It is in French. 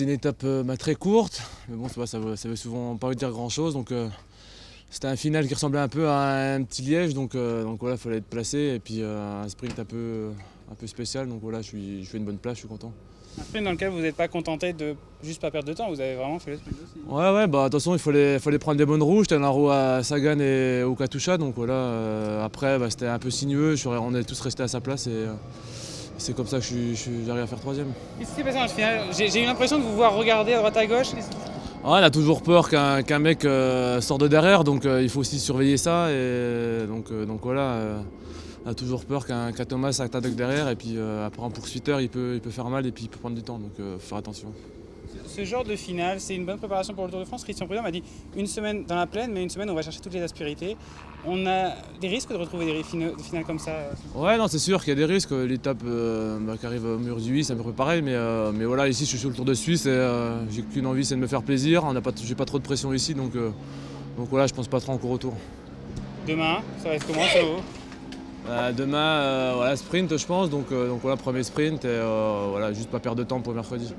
C'était une étape euh, bah, très courte, mais bon, ça, veut, souvent pas dire grand chose. Donc, euh, c'était un final qui ressemblait un peu à un petit liège, donc, euh, donc voilà, il fallait être placé. Et puis un sprint un peu, un peu spécial, donc voilà, je, suis, je fais une bonne place, je suis content. Un sprint dans lequel vous n'êtes pas contenté de juste pas perdre de temps, vous avez vraiment fait le sprint aussi. Ouais, ouais, bah façon, il fallait, fallait prendre des bonnes roues. J'étais dans la roue à Sagan et au Katusha, donc voilà, après, bah, c'était un peu sinueux, on est tous restés à sa place. Et, c'est comme ça que j'arrive à faire troisième. Qu'est-ce qui s'est passé dans le final J'ai eu l'impression de vous voir regarder à droite à gauche. Ah, on a toujours peur qu'un mec euh, sorte de derrière, donc euh, il faut aussi surveiller ça. Et donc, euh, donc voilà, on a toujours peur qu'un Thomas attaque derrière, et puis après un poursuiteur, il peut, il peut faire mal et puis il peut prendre du temps, donc il faut faire attention ce genre de finale, c'est une bonne préparation pour le Tour de France. Christian Prudhomme m'a dit une semaine dans la plaine, mais une semaine on va chercher toutes les aspérités. On a des risques de retrouver des finales, comme ça euh, Ouais, non, c'est sûr qu'il y a des risques. L'étape euh, bah, qui arrive au mur du 8, c'est un peu pareil, mais, euh, mais voilà, ici je suis sur le Tour de Suisse et j'ai qu'une envie, c'est de me faire plaisir. On pas, j'ai pas trop de pression ici, donc, donc voilà, je pense pas trop encore au Tour. Demain, ça va être comment ça bah, Demain, voilà, sprint, je pense, donc, donc voilà, premier sprint et voilà, juste pas perdre de temps pour mercredi.